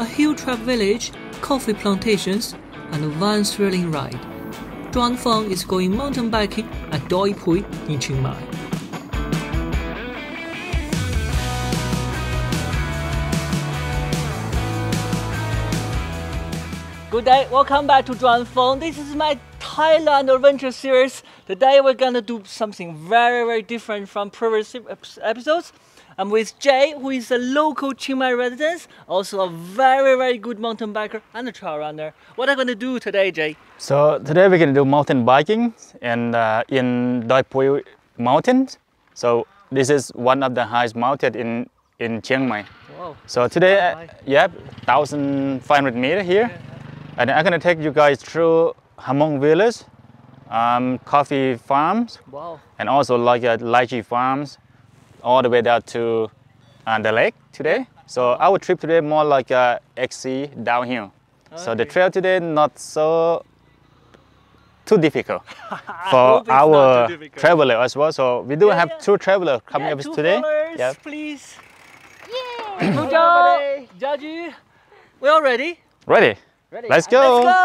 a hill track village, coffee plantations, and one thrilling ride. Drone and Phone is going mountain biking at Doi Pui in Chiang Mai. Good day, welcome back to Drone and Phone. This is my Thailand adventure series. Today we're gonna do something very, very different from previous episodes. I'm with Jay, who is a local Chiang Mai resident, also a very, very good mountain biker and a trail runner. What are you gonna do today, Jay? So today we're gonna do mountain biking and uh, in Doi Pui Mountains. So this is one of the highest mountain in in Chiang Mai. Wow. So today, uh, yeah, 1,500 meter here. Yeah. And I'm gonna take you guys through Hmong Village, um, coffee farms, Wow. and also like uh, lychee farms, all the way down to uh, the lake today. So our trip today more like a XC downhill. So the trail today not so too difficult for our difficult. traveler as well. So we do Yeah, have yeah. two travelers coming yeah, up two today. followers, Yeah. please. Yay! Hello, Jaju. We all ready? Ready? Ready? Let's go. Let's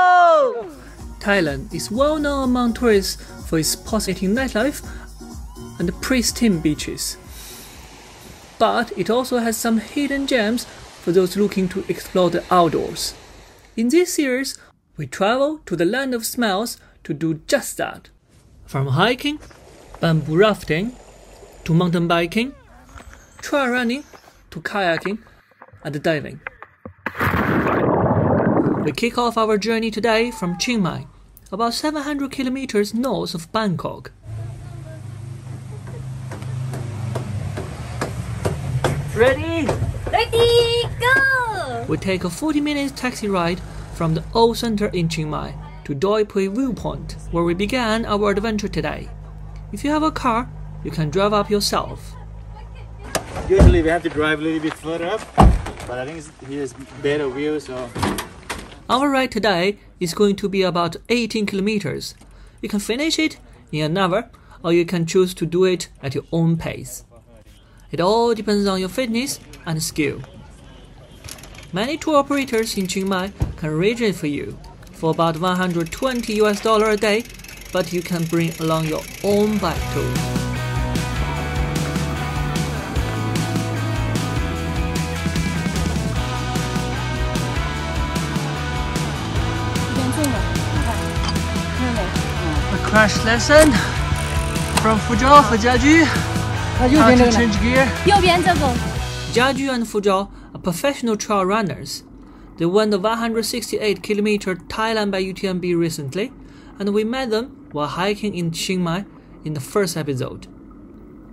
go! Thailand is well known among tourists for its pulsating nightlife and the pristine beaches. But it also has some hidden gems for those looking to explore the outdoors. In this series, we travel to the land of smiles to do just that. From hiking, bamboo rafting, to mountain biking, trail running, to kayaking, and diving. We kick off our journey today from Chiang Mai, about 700 kilometers north of Bangkok. Ready? Ready, go! We take a 40 minute taxi ride from the old center in Chiang Mai to Doi Pui Viewpoint, where we began our adventure today. If you have a car, you can drive up yourself. Usually we have to drive a little bit further up, but I think it's, here's better view, so Our ride today is going to be about 18 kilometers. You can finish it in an hour, or you can choose to do it at your own pace. It all depends on your fitness and skill. Many tour operators in Chiang Mai can arrange for you for about 120 US dollar a day, but you can bring along your own bike too. A crash lesson from Fuzhou, Fujiaju. Jiaju. 它右 How 边这 to 个呢？ change gear. 右边这个， Jiaju and Fuzhou are professional trail runners. They won the 168 kilometer Thailand by UTMB recently, and we met them while hiking in Chiang Mai in the first episode.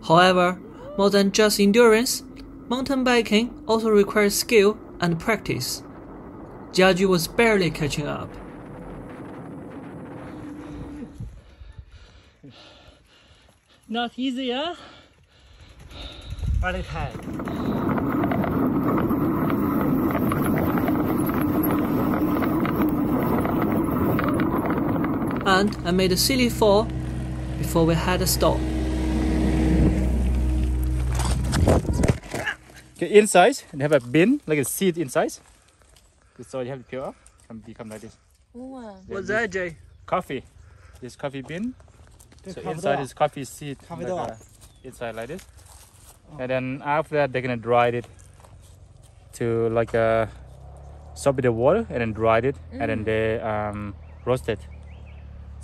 However, more than just endurance, mountain biking also requires skill and practice. Jiaju was barely catching up. Not easy, huh? but had. And I made a silly fall before we had a stop. Okay, inside and have a bin, like a seed inside. So you have to peel off. and become like this. Wow. What's that, Jay? Coffee. This coffee bin. So inside is coffee seed. Like a, uh, inside like this. And then after that they're gonna dry it to like a soak with the water and then dry it and then they um, roast it.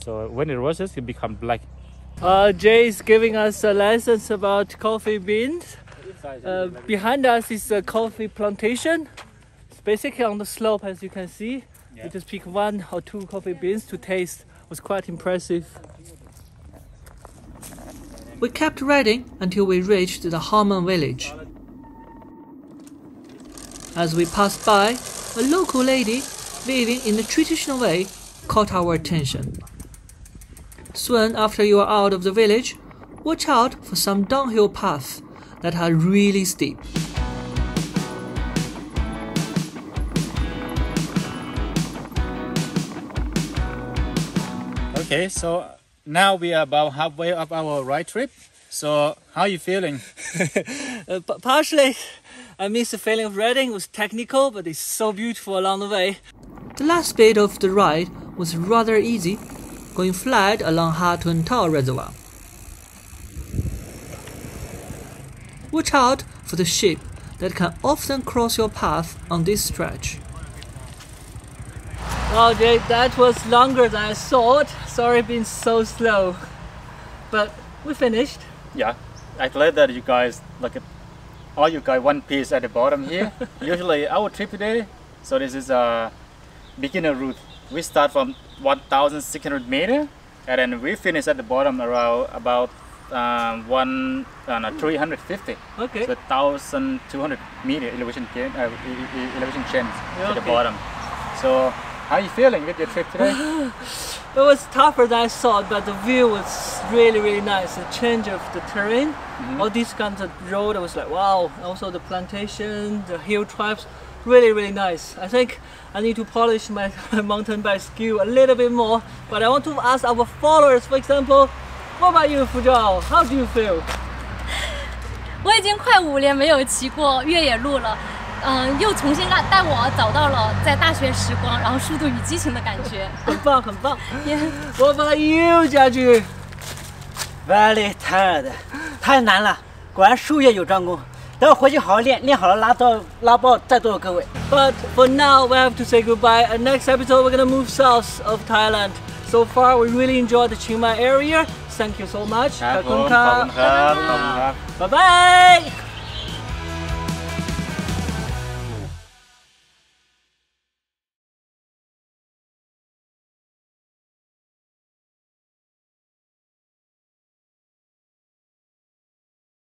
So when it roasts, it become black. Uh, Jay is giving us a lessons about coffee beans. Uh, behind us is a coffee plantation. It's basically on the slope, as you can see. Yeah. We just pick one or two coffee beans to taste. It was quite impressive. We kept riding until we reached the Hmong village. As we passed by, a local lady living in the traditional way caught our attention. Soon after you are out of the village, watch out for some downhill paths that are really steep. Okay, so now we are about halfway up our ride trip. So how are you feeling? Uh, partially, I miss the feeling of riding. It was technical, but it's so beautiful along the way. The last bit of the ride was rather easy, going flat along Huay Tung Tao Reservoir. Watch out for the sheep that can often cross your path on this stretch. Oh, Jake, that was longer than I thought. Sorry, being so slow. But we finished. Yeah, I'm glad that you guys look at all you got one piece at the bottom here. Usually our trip today, so this is a beginner route. We start from 1,600 meter, and then we finish at the bottom around about um, one uh, no, 350. Okay. So 1,200 meter elevation change, uh, elevation change to the bottom. So how are you feeling with your trip today? It was tougher than I thought, but the view was really, really nice. The change of the terrain, all these kinds of road, I was like, wow. Also the plantation, the hill tribes, really, really nice. I think I need to polish my mountain bike skill a little bit more. But I want to ask our followers, for example, what about you, Fuzhou? How do you feel? 我已经快五年没有骑过越野路了， 嗯，又重新带带我找到了在大学时光，然后速度与激情的感觉，很棒很棒。播放《又家居》，Very tired，太难了。果然术业有专攻，等我回去好好练，练好了拉到拉爆在座的各位。But for now we have to say goodbye. In next episode we're gonna move south of Thailand. So far we really enjoyed the Chiang Mai area. Thank you so much. 欢迎欢迎，拜拜。